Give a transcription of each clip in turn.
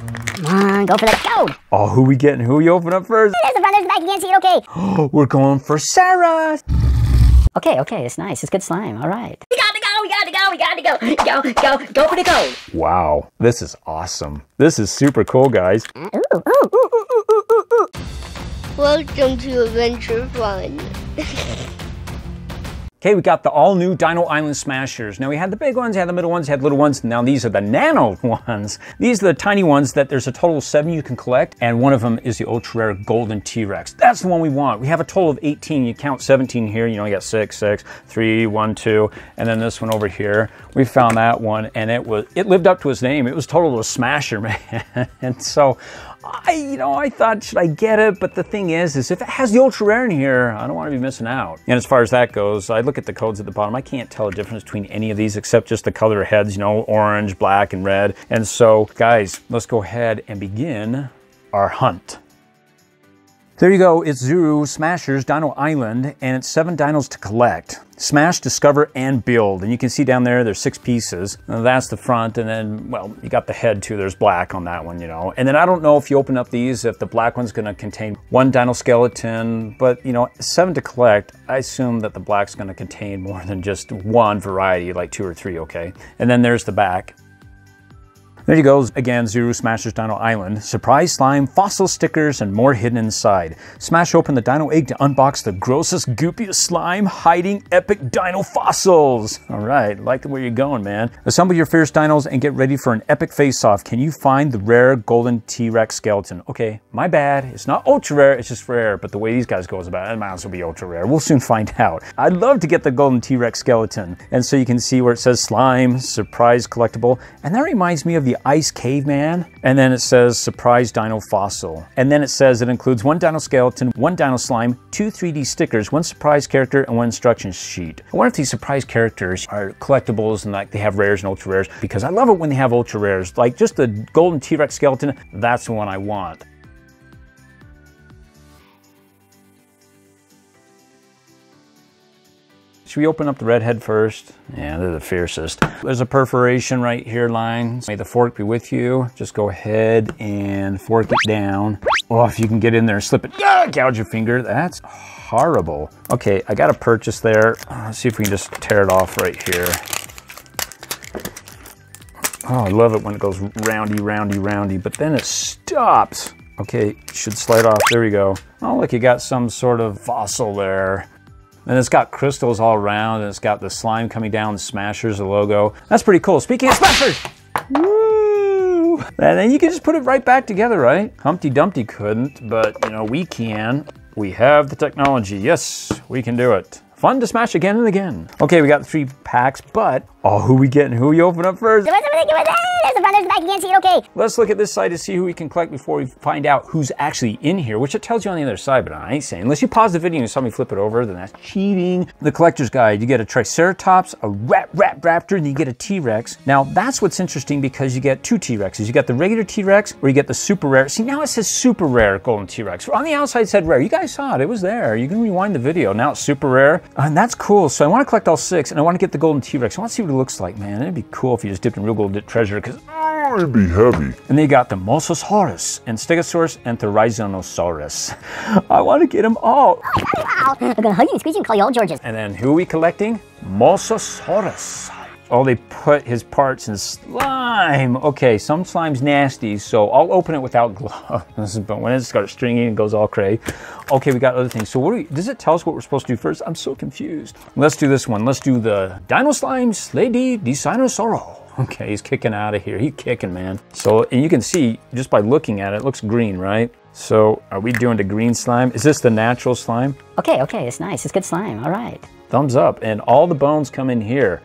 Come on, go for the code. Oh, who we getting? Who we open up first? There's the front, there's the back, you can't see it, okay. We're going for Sarah. Okay, okay, it's nice, it's good slime, all right. We gotta go, we gotta go, we gotta go, go, go, go for the code. Wow, this is awesome. This is super cool, guys. Uh, ooh, ooh, ooh, ooh, ooh, ooh, ooh. Welcome to Adventure Fun. Okay, we got the all new Dino Island Smashers. Now we had the big ones, we had the middle ones, we had little ones. Now these are the nano ones. These are the tiny ones that there's a total of seven you can collect, and one of them is the ultra rare golden T-Rex. That's the one we want. We have a total of 18. You count 17 here, you know, you got six, six, three, one, two, and then this one over here. We found that one, and it was it lived up to its name. It was total of a smasher, man. and so I, you know, I thought, should I get it? But the thing is, is if it has the ultra rare in here, I don't want to be missing out. And as far as that goes, I look at the codes at the bottom. I can't tell a difference between any of these except just the color heads, you know, orange, black, and red. And so, guys, let's go ahead and begin our hunt. There you go, it's Zuru Smashers Dino Island, and it's seven dinos to collect. Smash, discover, and build. And you can see down there, there's six pieces. And that's the front, and then, well, you got the head too. There's black on that one, you know. And then I don't know if you open up these, if the black one's gonna contain one dino skeleton, but you know, seven to collect, I assume that the black's gonna contain more than just one variety, like two or three, okay? And then there's the back. There you go, again, Zuru Smashers Dino Island. Surprise slime, fossil stickers, and more hidden inside. Smash open the dino egg to unbox the grossest, goopiest slime hiding epic dino fossils. All right, like the where you're going, man. Assemble your fierce dinos and get ready for an epic face-off. Can you find the rare golden T-Rex skeleton? Okay, my bad. It's not ultra rare, it's just rare, but the way these guys goes about it, it might as well be ultra rare. We'll soon find out. I'd love to get the golden T-Rex skeleton. And so you can see where it says slime, surprise collectible, and that reminds me of the Ice Caveman. And then it says Surprise Dino Fossil. And then it says it includes one dino skeleton, one dino slime, two 3D stickers, one surprise character, and one instruction sheet. I wonder if these surprise characters are collectibles and like they have rares and ultra rares because I love it when they have ultra rares. Like just the golden T-Rex skeleton, that's the one I want. Should we open up the redhead first? Yeah, they're the fiercest. There's a perforation right here line. May the fork be with you. Just go ahead and fork it down. Oh, if you can get in there and slip it, ah, gouge your finger. That's horrible. Okay, I got a purchase there. Uh, Let's see if we can just tear it off right here. Oh, I love it when it goes roundy, roundy, roundy, but then it stops. Okay, should slide off. There we go. Oh, look, you got some sort of fossil there. And it's got crystals all around, and it's got the slime coming down, the Smashers, the logo. That's pretty cool. Speaking of Smashers, woo! And then you can just put it right back together, right? Humpty Dumpty couldn't, but you know, we can. We have the technology. Yes, we can do it. Fun to smash again and again. Okay, we got three packs, but oh, who we getting? Who we open up first? Give us everything, give us. There's the front, there's the back, you can't see it, okay. Let's look at this side to see who we can collect before we find out who's actually in here, which it tells you on the other side, but I ain't saying. Unless you pause the video and you saw me flip it over, then that's cheating. The collector's guide, you get a Triceratops, a Rat Rat Raptor, and you get a T-Rex. Now, that's what's interesting because you get two T-Rexes. You got the regular T-Rex, or you get the super rare. See, now it says super rare golden T-Rex. On the outside it said rare. You guys saw it, it was there. You can rewind the video. Now it's super rare, and that's cool. So I want to collect all six, and I want to get the golden T-Rex. I want to see what it looks like, man. It'd be cool if you just dipped in real gold treasure, because Oh, it'd be heavy. and then you got the Mosasaurus, and Stegosaurus, and Therizinosaurus. I want to get them all. Wow, I'm gonna hug you and squeeze you and call you all Georges. And then who are we collecting? Mosasaurus. Oh, they put his parts in slime. Okay, some slime's nasty, so I'll open it without gloves. but when it starts stringing, it goes all cray. Okay, we got other things. So what we, does it tell us what we're supposed to do first? I'm so confused. Let's do this one. Let's do the Dino Slimes Lady Dinosauro. Okay, he's kicking out of here. He's kicking, man. So, and you can see just by looking at it, it looks green, right? So, are we doing the green slime? Is this the natural slime? Okay, okay, it's nice, it's good slime, all right. Thumbs up. And all the bones come in here.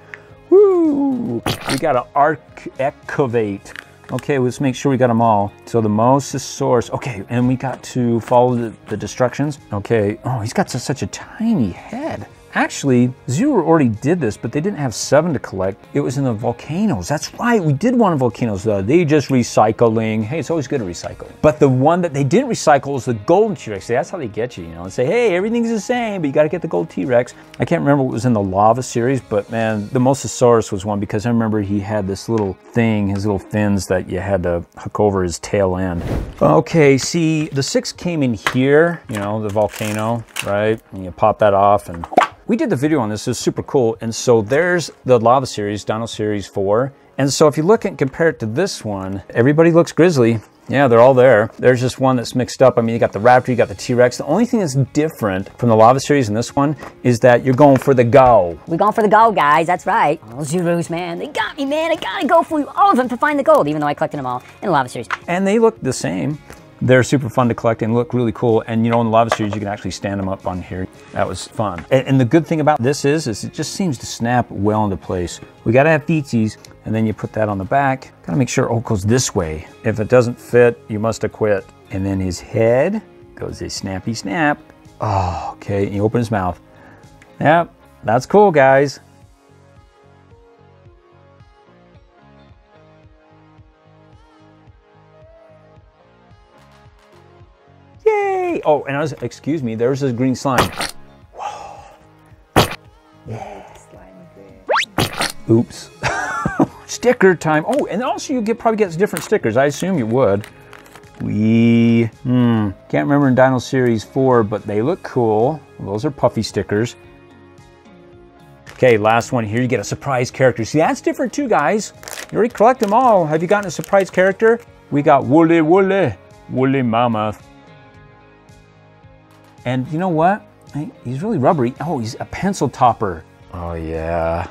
Woo! We got an arc excavate. Okay, let's make sure we got them all. So the Mosasaurus. Okay, and we got to follow the, the destructions. Okay. Oh, he's got su- such a tiny head. Actually, Zuru already did this, but they didn't have seven to collect. It was in the volcanoes. That's right, we did one in volcanoes. Though. They just recycling. Hey, it's always good to recycle. But the one that they didn't recycle was the golden T-Rex. That's how they get you, you know, and say, hey, everything's the same, but you got to get the gold T-Rex. I can't remember what was in the lava series, but man, the Mosasaurus was one because I remember he had this little thing, his little fins that you had to hook over his tail end. Okay, see, the six came in here, you know, the volcano, right? And you pop that off and we did the video on this, it was super cool. And so there's the lava series, Dino Series 4. And so if you look and compare it to this one, everybody looks grizzly. Yeah, they're all there. There's just one that's mixed up. I mean, you got the Raptor, you got the T-Rex. The only thing that's different from the Lava series and this one is that you're going for the gold. We're going for the gold, guys. That's right. Oh, Zuru's, man. They got me, man. I gotta go for all of them to find the gold, even though I collected them all in the Lava series. And they look the same. They're super fun to collect and look really cool. And you know, in the Lava series, you can actually stand them up on here. That was fun. And, and the good thing about this is, is it just seems to snap well into place. We gotta have feetsies, and then you put that on the back. Gotta make sure it goes this way. If it doesn't fit, you must have quit. And then his head goes a snappy snap. Oh, okay, and you open his mouth. Yep, that's cool, guys. Oh, and I was, excuse me, there's this green slime. Whoa. Yeah. Oops. Sticker time. Oh, and also you get probably get different stickers. I assume you would. We, hmm, can't remember in Dino Series 4, but they look cool. Those are puffy stickers. Okay, last one here, you get a surprise character. See, that's different too, guys. You already collect them all. Have you gotten a surprise character? We got Woolly Woolly, Woolly Mammoth. And you know what? He's really rubbery. Oh, he's a pencil topper. Oh yeah,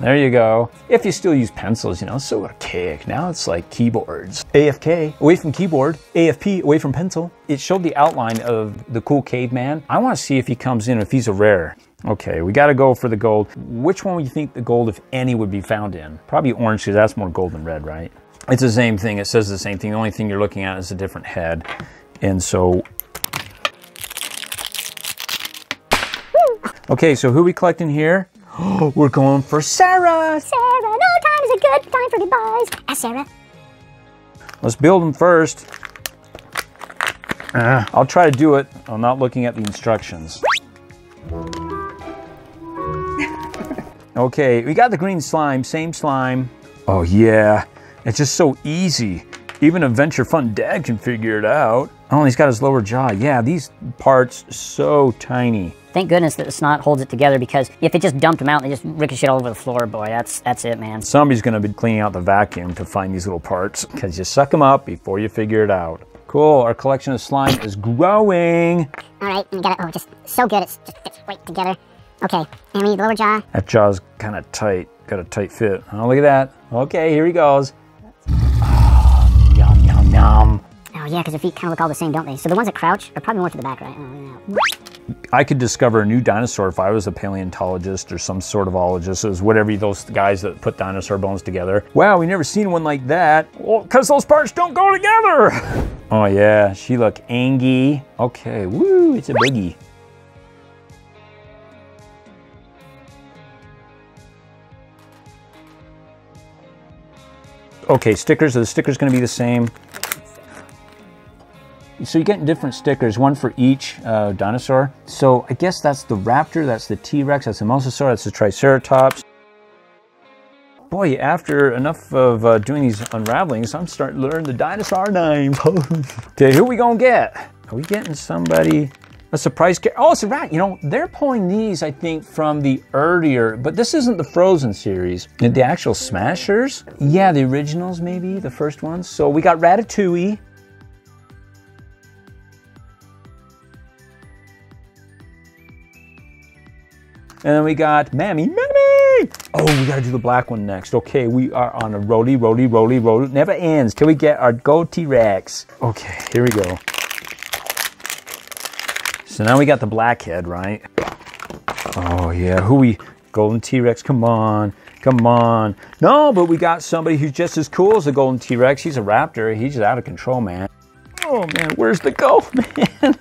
there you go. If you still use pencils, you know, so archaic. Now it's like keyboards. AFK, away from keyboard. AFP, away from pencil. It showed the outline of the cool caveman. I want to see if he comes in, if he's a rare. Okay, we got to go for the gold. Which one would you think the gold, if any, would be found in? Probably orange, because that's more gold than red, right? It's the same thing. It says the same thing. The only thing you're looking at is a different head. And so Okay, so who are we collecting here? We're going for Sarah. Sarah, no time is a good time for goodbyes. Ask Sarah. Let's build them first. Uh, I'll try to do it. I'm not looking at the instructions. okay, we got the green slime, same slime. Oh yeah, it's just so easy. Even Adventure Fun Dad can figure it out. Oh, he's got his lower jaw. Yeah, these parts so tiny. Thank goodness that the snot holds it together because if it just dumped them out and they just ricochet all over the floor, boy, that's that's it, man. Somebody's going to be cleaning out the vacuum to find these little parts because you suck them up before you figure it out. Cool, our collection of slime is growing. All right, we got it. Oh, just so good. It just fits right together. Okay, and we need lower jaw. That jaw's kind of tight. Got a tight fit. Oh, look at that. Okay, here he goes. Oh, yum, yum, yum. Yeah, because their feet kind of look all the same, don't they? So the ones that crouch are probably more to the back, right? I could discover a new dinosaur if I was a paleontologist or some sort of ologist. It was whatever those guys that put dinosaur bones together. Wow, we never seen one like that. Well, because those parts don't go together. oh yeah, she look angy. Okay, woo, it's a boogie. Okay, stickers, are the stickers gonna be the same? So you're getting different stickers, one for each uh, dinosaur. So I guess that's the raptor, that's the T-Rex, that's the mosasaur, that's the triceratops. Boy, after enough of uh, doing these unravelings, I'm starting to learn the dinosaur names. okay, who we gonna get? Are we getting somebody, a surprise Oh, it's a rat. You know, they're pulling these, I think, from the earlier, but this isn't the Frozen series. The actual Smashers? Yeah, the originals maybe, the first ones. So we got Ratatouille, And then we got Mammy, Mammy! Oh, we gotta do the black one next. Okay, we are on a roly, roly, roly, roly. Never ends till we get our gold T-Rex. Okay, here we go. So now we got the blackhead, right? Oh yeah, who we, golden T-Rex, come on, come on. No, but we got somebody who's just as cool as the golden T-Rex. He's a raptor, he's just out of control, man. Oh man, where's the gold, man?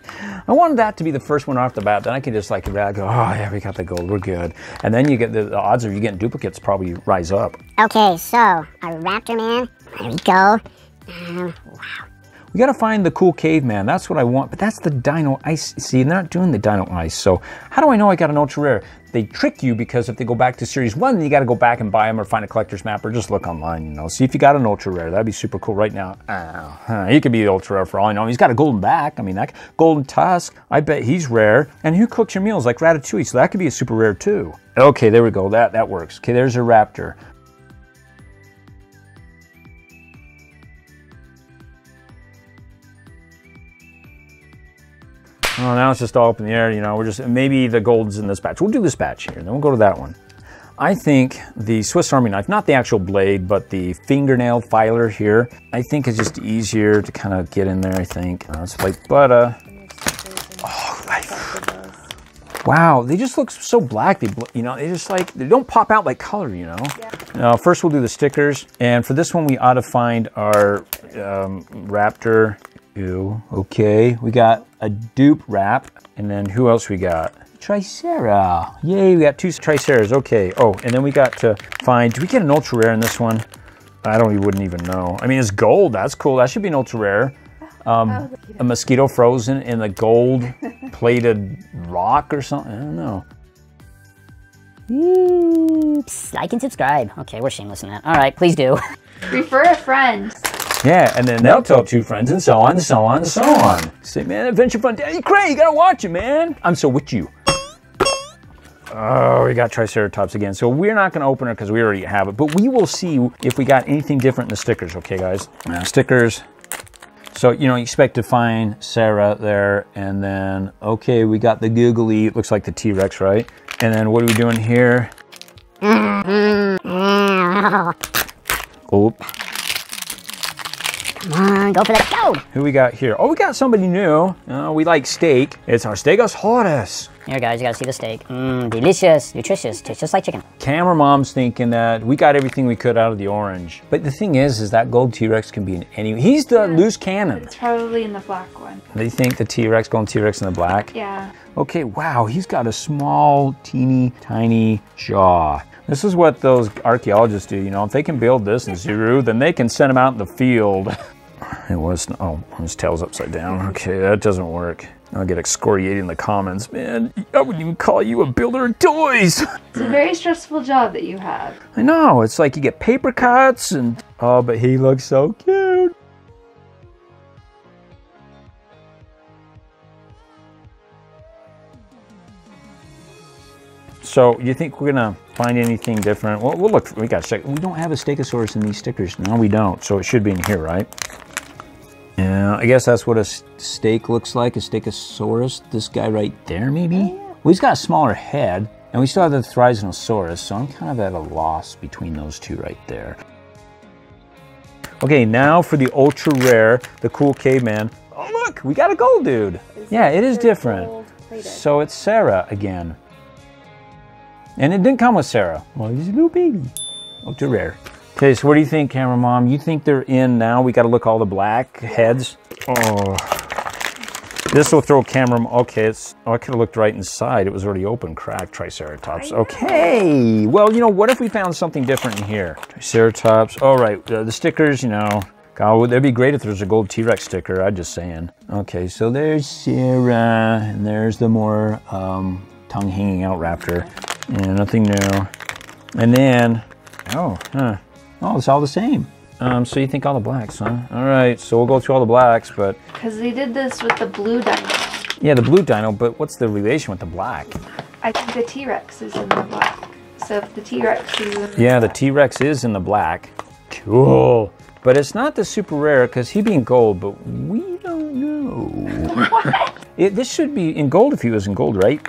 I wanted that to be the first one off the bat. Then I could just like go, oh yeah, we got the gold, we're good. And then you get the, the odds of you getting duplicates probably rise up. Okay, so a raptor man. There we go. Um, wow. We got to find the cool caveman. That's what I want. But that's the dino ice. See, they're not doing the dino ice. So how do I know I got an ultra rare? They trick you because if they go back to series one, then you got to go back and buy them or find a collector's map or just look online, you know. See if you got an ultra rare. That'd be super cool right now. Uh, he could be the ultra rare for all I know. He's got a golden back. I mean, that golden tusk. I bet he's rare. And who cooks your meals like Ratatouille? So that could be a super rare too. Okay, there we go. That that works. Okay, there's a raptor. Oh, now it's just all up in the air. You know, we're just maybe the gold's in this batch. We'll do this batch here, then we'll go to that one. I think the Swiss Army knife, not the actual blade, but the fingernail filer here, I think is just easier to kind of get in there. I think uh, it's like butter. Oh, I, wow, they just look so black. They, you know, they just like they don't pop out like color. You know. Yeah. Now, first we'll do the stickers, and for this one we ought to find our um, Raptor Ew, okay. We got a dupe wrap, and then who else we got? Tricera. Yay, we got two Triceras. Okay. Oh, and then we got to find, do we get an ultra rare in this one? I don't, you wouldn't even know. I mean, it's gold. That's cool. That should be an ultra rare. Um, a mosquito frozen in a gold plated rock or something. I don't know. Oops. Like and subscribe. Okay, we're shameless in that. All right, please do. Refer a friend. Yeah, and then they'll tell two friends and so on and so on and so on. Say, man, Adventure Fun Daddy Craig, you gotta watch it, man. I'm so with you. Oh, we got Triceratops again. So we're not going to open it because we already have it. But we will see if we got anything different in the stickers. Okay, guys? Now, stickers. So, you know, you expect to find Sarah there. And then, okay, we got the googly. It looks like the T-Rex, right? And then what are we doing here? Oop. Come on, go for the gold. Who we got here? Oh, we got somebody new. Uh, we like steak. It's our Stegosaurus. Here, guys, you gotta see the steak. Mmm, delicious, nutritious, tastes just like chicken. Camera mom's thinking that we got everything we could out of the orange. But the thing is, is that gold T-Rex can be in any. He's the yeah. loose cannon. It's probably in the black one. They think the T-Rex, golden T-Rex in the black? Yeah. Okay, wow, he's got a small, teeny, tiny jaw. This is what those archaeologists do, you know, if they can build this in Zuru, then they can send them out in the field. It was, oh, his tail's upside down. Okay, that doesn't work. I'll get excoriated in the comments. Man, I wouldn't even call you a builder of toys. It's a very stressful job that you have. I know, it's like you get paper cuts and, oh, but he looks so cute. So you think we're gonna find anything different? Well, we'll look. We got check. We don't have a Stegosaurus in these stickers. No, we don't. So it should be in here, right? Yeah, I guess that's what a steak looks like. A Stegosaurus. This guy right there, maybe. Well, he's got a smaller head, and we still have the Thrinosaurus. So I'm kind of at a loss between those two right there. Okay, now for the ultra rare, the cool caveman. Oh look, we got a gold dude. Yeah, it is different. So it's Sarah again. And it didn't come with Sarah. Well, he's a little baby. Oh, too rare. Okay, so what do you think, camera mom? You think they're in now? We got to look all the black heads. Oh, this will throw camera. Mom. Okay, it's. Oh, I could have looked right inside. It was already open. Cracked Triceratops. Okay. Well, you know, what if we found something different in here? Triceratops. All right, uh, the stickers. You know, God, that'd be great if there's a gold T-Rex sticker. I'm just saying. Okay, so there's Sarah, and there's the more um, tongue hanging out raptor. Yeah, nothing new. And then, oh, huh. Oh, it's all the same. Um, so you think all the blacks, huh? All right, so we'll go through all the blacks, but... Because they did this with the blue dino. Yeah, the blue dino, but what's the relation with the black? I think the T-Rex is in the black. So if the T-Rex is in the Yeah, the T-Rex is in the black. Cool. But it's not the super rare because he being gold, but we don't know. what? It, this should be in gold if he was in gold, right?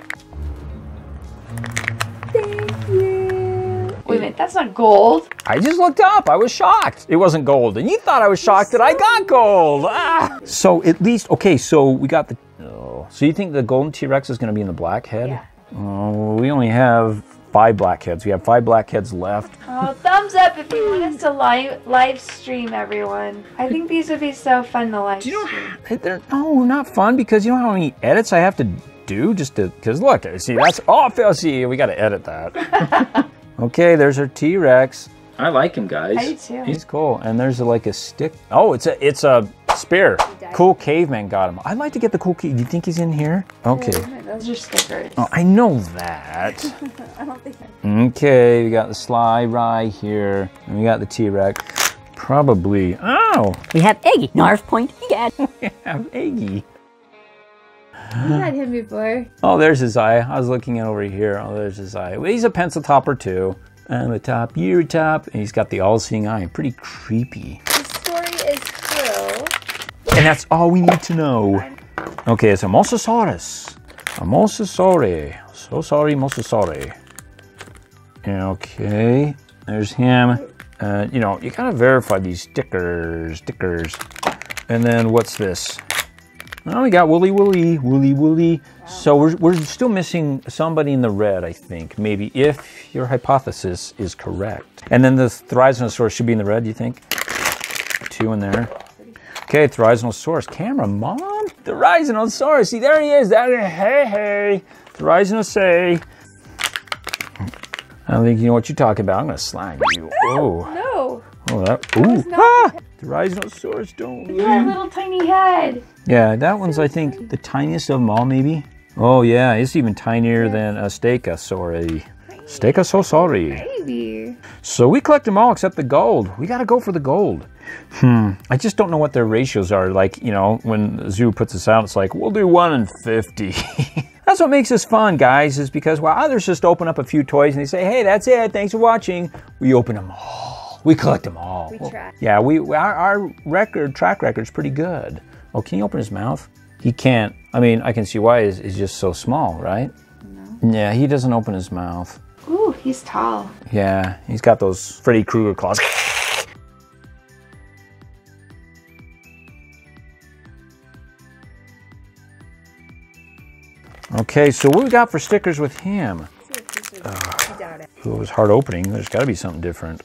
That's not gold. I just looked up. I was shocked. It wasn't gold. And you thought I was shocked that I got gold. Ah. So at least, okay, so we got the. Oh. So you think the golden T Rex is going to be in the black head? Yeah. Oh, we only have five blackheads. We have five blackheads left. Oh, thumbs up if you want us to live live stream everyone. I think these would be so fun to live stream. Hey, They're, no, not fun because you know how many edits I have to do just to, because look, see, that's, oh, see, we got to edit that. okay, there's our T-Rex. I like him, guys. I do too. He's cool. And there's a, like a stick. Oh, it's a, it's a spear. Cool caveman got him. I'd like to get the cool cave. Do you think he's in here? Okay. Those are stickers. Oh, I know that. I don't think Okay, we got the Sly Rye here, and we got the T-Rex. Probably. Oh, We have Eggy. Narf point egad. we have Eggy. we had him before. Oh, there's his eye. I was looking at over here. Oh, there's his eye. Well, he's a pencil topper too. And the top, ear top, and he's got the all-seeing eye. Pretty creepy. The story is true. And that's all we need to know. Okay, it's a Mosasaurus. A Mosasauri. So sorry, Mosasauri. Okay, there's him. Uh, you know, you gotta verify these stickers, stickers. And then what's this? Oh, we got Wooly Wooly, Wooly Wooly. So we're, we're still missing somebody in the red, I think. Maybe if your hypothesis is correct. And then the Thrinosaurus should be in the red, do you think? Two in there. Okay, Thrinosaurus. Camera, mom. Thrinosaurus. See, there he is. There, hey, hey. Thrinosaurus. I don't think you know what you're talking about. I'm gonna slime you. Oh, No. Oh, that. Ooh, ah! Thrinosaurus, don't Look at that little tiny head. Yeah, that one's I think the tiniest of them all, maybe. Oh yeah, it's even tinier than a Stegosaurus. Stegosaurus. Baby. So sorry. Maybe. So we collect them all except the gold. We got to go for the gold. Hmm. I just don't know what their ratios are. Like, you know, when the zoo puts us out, it's like, we'll do one in 50. that's what makes this fun, guys, is because while others just open up a few toys and they say, hey, that's it. Thanks for watching. We open them all. We collect them all. We track. Yeah, we our, our record, track record's pretty good. Oh, can you open his mouth? He can't. I mean, I can see why he's, just so small, right? No. Yeah, he doesn't open his mouth. Ooh, he's tall. Yeah, he's got those Freddy Krueger claws. Okay, so what we got for stickers with him? Ooh, it was hard opening. There's got to be something different.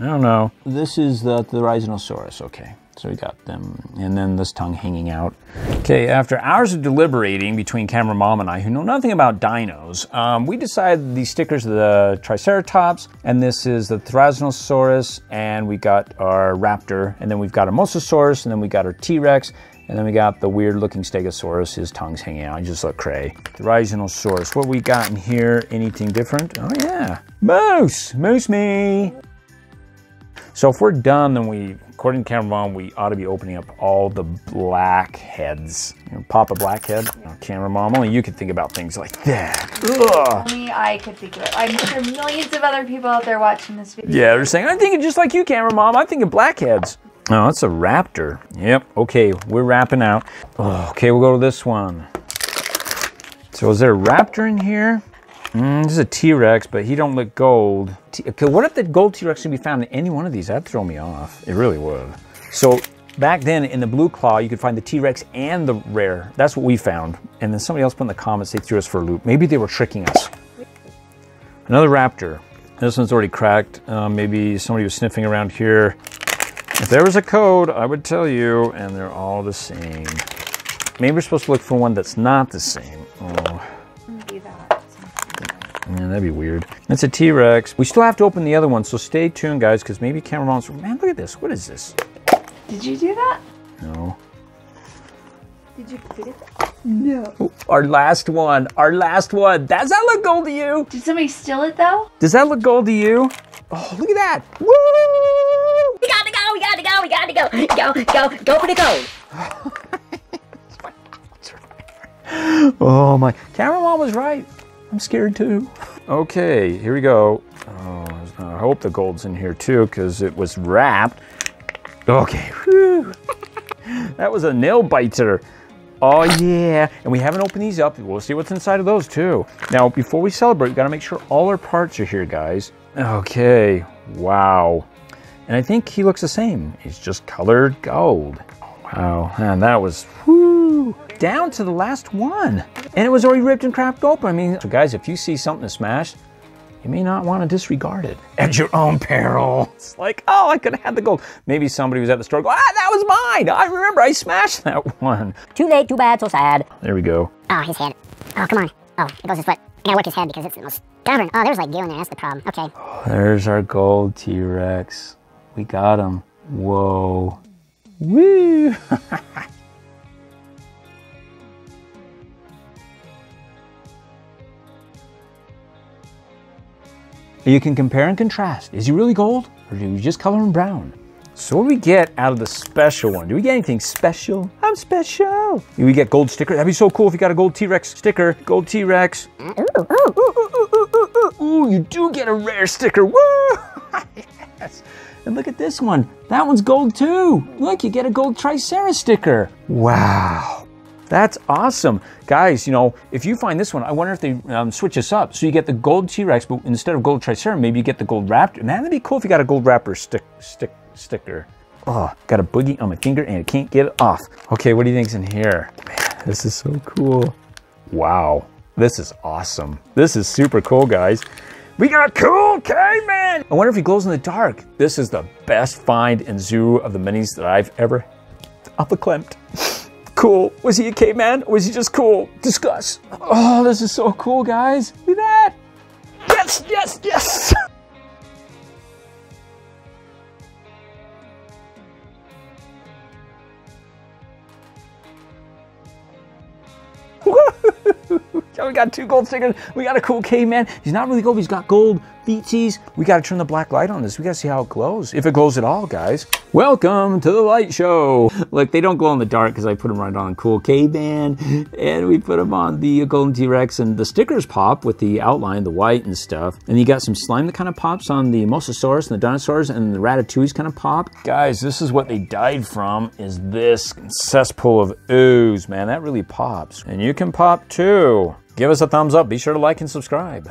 I don't know. This is the, the Rhizinosaurus. Okay, so we got them. And then this tongue hanging out. Okay, after hours of deliberating between camera mom and I, who know nothing about dinos, um, we decided these stickers are the Triceratops, and this is the Thrasnosaurus, and we got our Raptor, and then we've got our Mosasaurus, and then we got our T-Rex, and then we got the weird looking Stegosaurus, his tongue's hanging out. Just look cray. The Rhizinosaurus. What we got in here? Anything different? Oh yeah. Moose! Moose me! So if we're done, then we, according to Camera Mom, we ought to be opening up all the black heads. You know, pop a black blackhead. Oh, Camera Mom, only you can think about things like that. Ugh. Only I could think of it. I'm sure millions of other people out there watching this video. Yeah, they're saying, I'm thinking just like you, Camera Mom. I'm thinking blackheads. Oh, that's a raptor. Yep. Okay, we're wrapping out. Oh, okay, we'll go to this one. So is there a raptor in here? Mm, this is a T-Rex, but he don't look gold. T- okay, what if the gold T-Rex can be found in any one of these? That'd throw me off. It really would. So back then in the blue claw, you could find the T-Rex and the rare. That's what we found. And then somebody else put in the comments, they threw us for a loop. Maybe they were tricking us. Another raptor. This one's already cracked. Uh, maybe somebody was sniffing around here. If there was a code, I would tell you, and they're all the same. Maybe we're supposed to look for one that's not the same. Oh. Yeah, that'd be weird. It's a T-Rex. We still have to open the other one, so stay tuned, guys, because maybe cameraman's. Man, look at this. What is this? Did you do that? No. Did you put it? No. Our last one. Our last one. Does that look gold to you? Did somebody steal it though? Does that look gold to you? Oh, look at that. Woo! We gotta go, we gotta go, we gotta go. Go, go, go for the gold. Oh my, cameraman was right. I'm scared too. Okay, here we go. Oh, I hope the gold's in here too, because it was wrapped. Okay, that was a nail biter. Oh yeah, and we haven't opened these up. We'll see what's inside of those too. Now, before we celebrate, we gotta make sure all our parts are here, guys. Okay, wow. And I think he looks the same. He's just colored gold. Wow, and that was down to the last one. And it was already ripped and cracked open. I mean, so guys, if you see something to smash, you may not want to disregard it at your own peril. It's like, oh, I could have had the gold. Maybe somebody was at the store. Go, ah, that was mine. I remember I smashed that one. Too late, too bad, so sad. There we go. Oh, his head. Oh, come on. Oh, it goes his foot. I gotta work his head because it's the most stubborn. Oh, there's like goo in there. That's the problem. Okay. There's our gold T-Rex. We got him. Whoa. Woo! you can compare and contrast. Is he really gold or do we just color him brown? So what do we get out of the special one? Do we get anything special? I'm special. Do we get gold sticker? That'd be so cool if you got a gold T-Rex sticker. Gold T-Rex. Ooh, ooh, ooh. Ooh, you do get a rare sticker. Woo! yes. And look at this one. That one's gold too. Look, you get a gold Tricera sticker. Wow. That's awesome. Guys, you know, if you find this one, I wonder if they um, switch this up. So you get the gold T-Rex, but instead of gold Tricera, maybe you get the gold Raptor. Man, that'd be cool if you got a gold Raptor stick, stick, sticker. Oh, got a boogie on my finger and I can't get it off. Okay, what do you think's in here? Man, this is so cool. Wow, this is awesome. This is super cool, guys. We got cool K-Man! I wonder if he glows in the dark. This is the best find in Zoo of the minis that I've ever upperclimped. cool. Was he a caveman or was he just cool? Discuss. Oh, this is so cool, guys. Look at that. Yes, yes, yes. We got two gold stickers. We got a cool caveman. He's not really gold, he's got gold feetsies. We gotta turn the black light on this. We gotta see how it glows. If it glows at all, guys. Welcome to the light show. Look, they don't glow in the dark because I put them right on cool caveman. And we put them on the golden T-Rex and the stickers pop with the outline, the white and stuff. And you got some slime that kind of pops on the Mosasaurus and the dinosaurs and the Ratatouilles kind of pop. Guys, this is what they died from is this cesspool of ooze, man. That really pops. And you can pop too. Give us a thumbs up. Be sure to like and subscribe.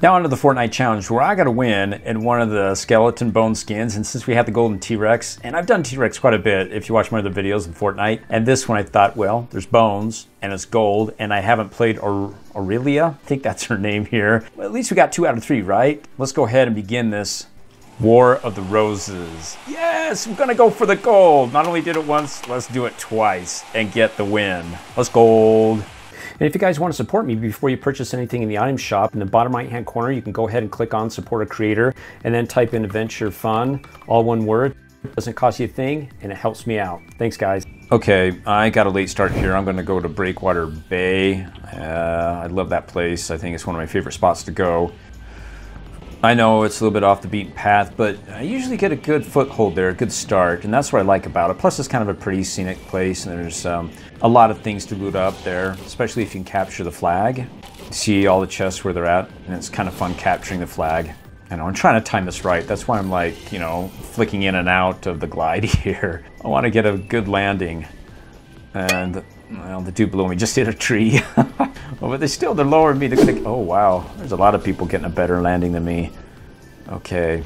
Now onto the Fortnite challenge where I got to win in one of the skeleton bone skins. And since we have the golden T-Rex, and I've done T-Rex quite a bit if you watch my other videos in Fortnite. And this one I thought, well, there's bones and it's gold and I haven't played Aur Aurelia. I think that's her name here. Well, at least we got two out of three, right? Let's go ahead and begin this War of the Roses. Yes, we're gonna go for the gold. Not only did it once, let's do it twice and get the win. Let's gold. And if you guys want to support me before you purchase anything in the item shop, in the bottom right hand corner, you can go ahead and click on support a creator and then type in adventure fun, all one word. It doesn't cost you a thing and it helps me out. Thanks guys. Okay, I got a late start here. I'm gonna go to Breakwater Bay. Uh, I love that place. I think it's one of my favorite spots to go. I know it's a little bit off the beaten path, but I usually get a good foothold there, a good start, and that's what I like about it. Plus, it's kind of a pretty scenic place, and there's um, a lot of things to loot up there, especially if you can capture the flag. See all the chests where they're at, and it's kind of fun capturing the flag. I know, I'm trying to time this right. That's why I'm like, you know, flicking in and out of the glide here. I want to get a good landing. And, well, the dude below me just hit a tree. oh, but they still, they're lowering me. They're gonna, oh, wow. There's a lot of people getting a better landing than me. Okay.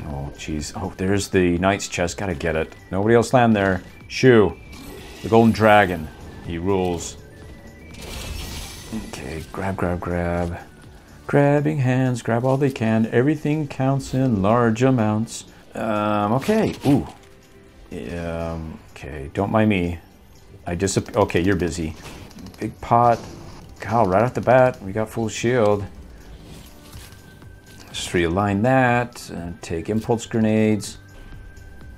Oh, jeez. Oh, there's the knight's chest. Gotta get it. Nobody else land there. Shu. The golden dragon. He rules. Okay, grab, grab, grab. Grabbing hands, grab all they can. Everything counts in large amounts. Um, okay. Ooh. Um, okay, don't mind me. I just, okay, you're busy. Big pot. Wow, right off the bat, we got full shield. Just realign that and take impulse grenades.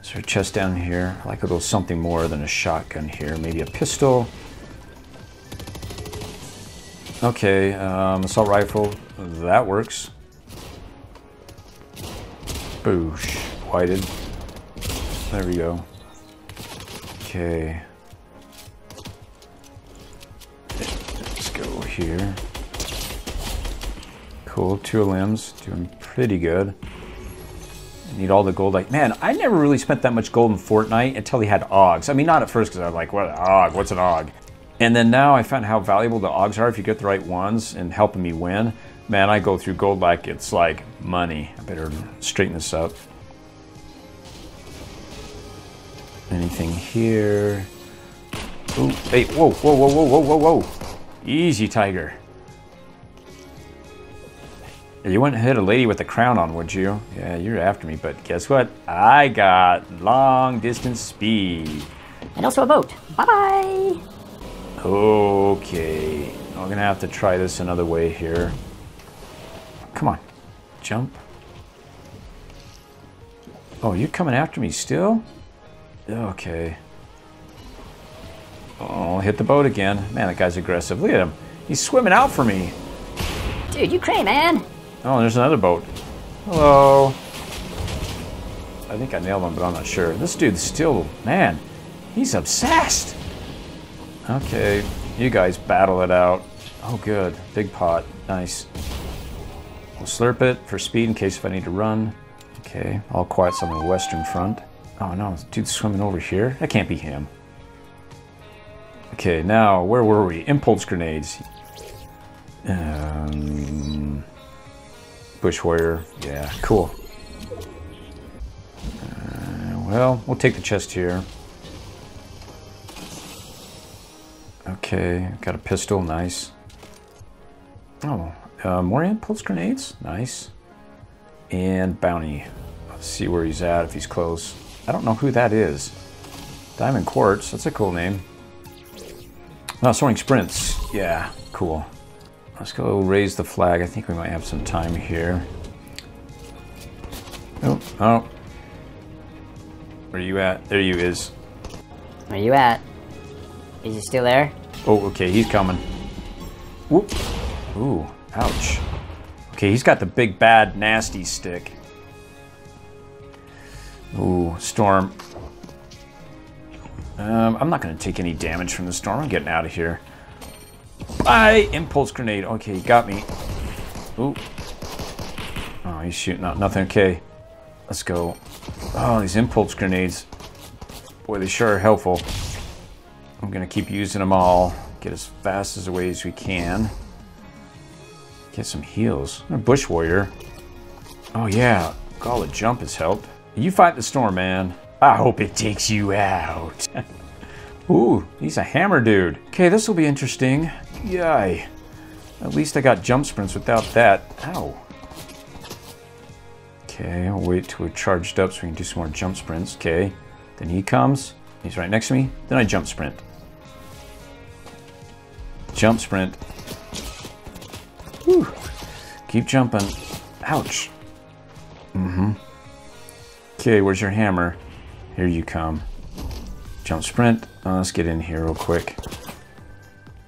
Is there a chest down here? I like a little something more than a shotgun here. Maybe a pistol. Okay, um, assault rifle. That works. Boosh. Whited. There we go. Okay. Here. Cool, two limbs, doing pretty good. Need all the gold. Like, man, I never really spent that much gold in Fortnite until he had Augs. I mean, not at first because I was like, what an Aug? What's an Aug? And then now I found how valuable the Augs are if you get the right ones and helping me win. Man, I go through gold like it's like money. I better straighten this up. Anything here? Ooh, hey, whoa, whoa, whoa, whoa, whoa, whoa, whoa. Easy, Tiger. You wouldn't hit a lady with a crown on, would you? Yeah, you're after me, but guess what? I got long distance speed. And also a boat. Bye-bye. Okay, I'm gonna have to try this another way here. Come on, jump. Oh, you're coming after me still? Okay. Oh, hit the boat again. Man, that guy's aggressive. Look at him. He's swimming out for me. Dude, you cray, man. Oh, there's another boat. Hello. I think I nailed him, but I'm not sure. This dude's still, man, he's obsessed. Okay, you guys battle it out. Oh, good. Big pot. Nice. We'll slurp it for speed in case if I need to run. Okay, all quiet's on the western front. Oh no, this dude's swimming over here. That can't be him. Okay, now, where were we? Impulse grenades. Um, Bush warrior. Yeah, cool. Uh, well, we'll take the chest here. Okay, got a pistol. Nice. Oh, uh, more impulse grenades. Nice. And bounty. Let's see where he's at, if he's close. I don't know who that is. Diamond Quartz. That's a cool name. Oh, soaring sprints. Yeah, cool. Let's go raise the flag. I think we might have some time here. Oh, oh. Where are you at? There you is. Where you at? Is he still there? Oh, okay, he's coming. Whoop. Ooh, ouch. Okay, he's got the big, bad, nasty stick. Ooh, storm. Um, I'm not going to take any damage from the storm. I'm getting out of here. Bye! Impulse grenade. Okay, got me. Ooh. Oh, he's shooting out nothing. Okay, let's go. Oh, these impulse grenades. Boy, they sure are helpful. I'm going to keep using them all. Get as fast as away as we can. Get some heals. A bush warrior. Oh, yeah. Gala jump has helped. You fight the storm, man. I hope it takes you out. Ooh, he's a hammer dude. Okay, this will be interesting. Yay. At least I got jump sprints without that. Ow. Okay, I'll wait till we're charged up so we can do some more jump sprints. Okay, then he comes. He's right next to me. Then I jump sprint. Jump sprint. Whew. Keep jumping. Ouch. Mm-hmm. Okay, where's your hammer? Here you come. Jump sprint. Uh, let's get in here real quick.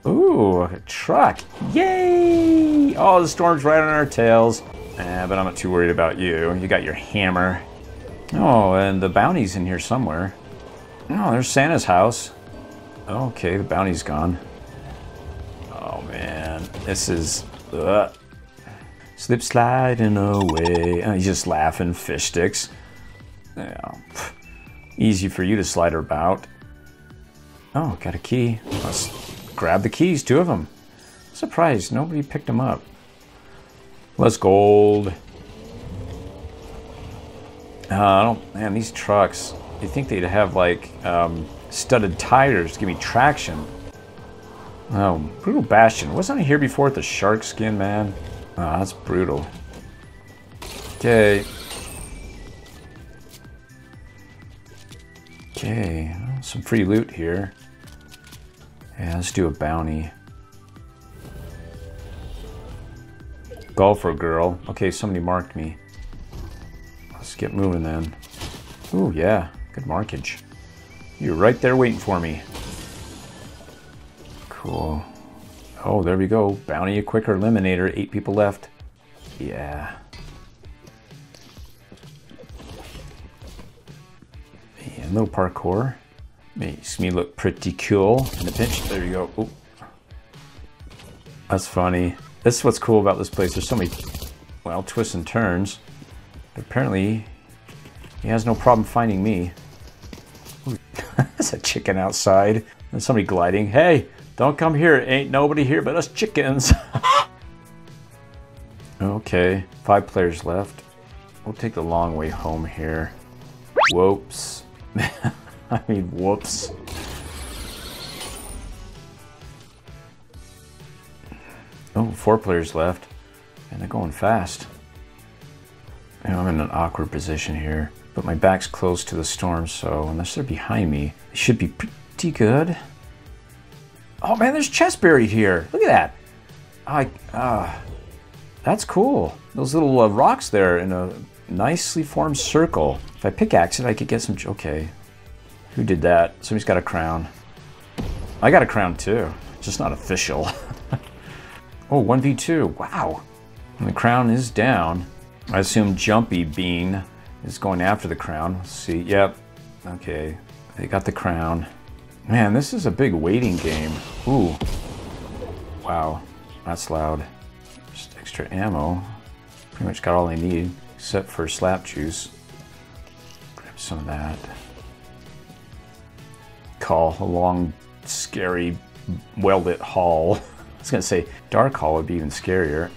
Ooh, a truck. Yay! Oh, the storm's right on our tails. Eh, but I'm not too worried about you. You got your hammer. Oh, and the bounty's in here somewhere. Oh, there's Santa's house. Okay, the bounty's gone. Oh, man. This is... Ugh. Slip sliding away. Oh, he's just laughing. Fish sticks. Yeah. Easy for you to slide about. Oh, got a key. Let's grab the keys, two of them. Surprised, nobody picked them up. Less gold. Uh, I don't, man, these trucks, you think they'd have like um, studded tires to give me traction. Oh, Brutal Bastion. Wasn't I here before with the shark skin, man? Oh, that's brutal. Okay. Okay, some free loot here. Yeah, let's do a bounty. Golfer girl. Okay, somebody marked me. Let's get moving then. Ooh, yeah, good markage. You're right there waiting for me. Cool. Oh, there we go. Bounty a quicker eliminator. Eight people left. Yeah. And little parkour. Makes me look pretty cool in the pinch. There you go. Ooh. That's funny. This is what's cool about this place. There's so many, well, twists and turns. But apparently, he has no problem finding me. There's a chicken outside. And somebody gliding. Hey, don't come here. Ain't nobody here but us chickens. okay, five players left. We'll take the long way home here. Whoops. I mean, whoops. Oh, four players left. And they're going fast. I'm in an awkward position here, but my back's close to the storm, so unless they're behind me, it should be pretty good. Oh man, there's chest buried here. Look at that. I, uh, that's cool. Those little uh, rocks there in a nicely formed circle. If I pickaxe it, I could get some, okay. Who did that? Somebody's got a crown. I got a crown too, just not official. oh, 1v2, wow. And the crown is down. I assume Jumpy Bean is going after the crown. Let's see, yep, okay. They got the crown. Man, this is a big waiting game. Ooh, wow, that's loud. Just extra ammo. Pretty much got all I need, except for slap juice. Grab some of that. Call a long, scary, well-lit hall. I was gonna say dark hall would be even scarier.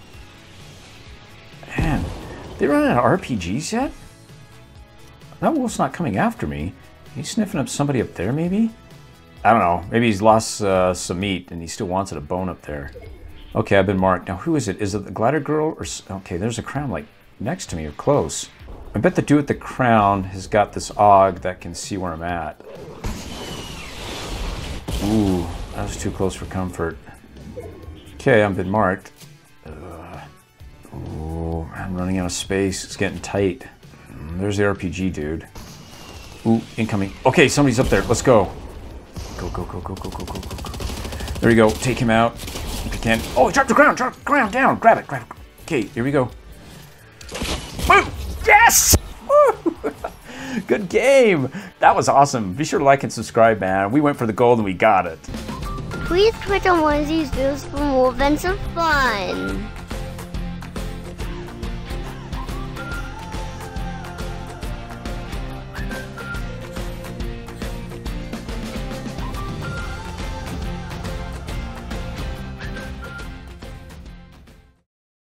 Man, they run out of RPGs yet? That wolf's not coming after me. He's sniffing up somebody up there, maybe? I don't know. Maybe he's lost uh, some meat and he still wants it a bone up there. Okay, I've been marked. Now, who is it? Is it the glider girl or... Okay, there's a crown, like, next to me or close. I bet the dude with the crown has got this og that can see where I'm at. Ooh, that was too close for comfort. Okay, I've been marked. Ugh. Ooh, I'm running out of space. It's getting tight. Mm, There's the RPG dude. Ooh, incoming. Okay, somebody's up there. Let's go. Go, go, go, go, go, go, go, go, go. There you go. Take him out. If you can. Oh, drop the ground. Drop the ground down. Grab it. Grab it. Okay, here we go. Yes! Good game. That was awesome. Be sure to like and subscribe, man. We went for the gold and we got it. Please click on one of these videos for more events of fun.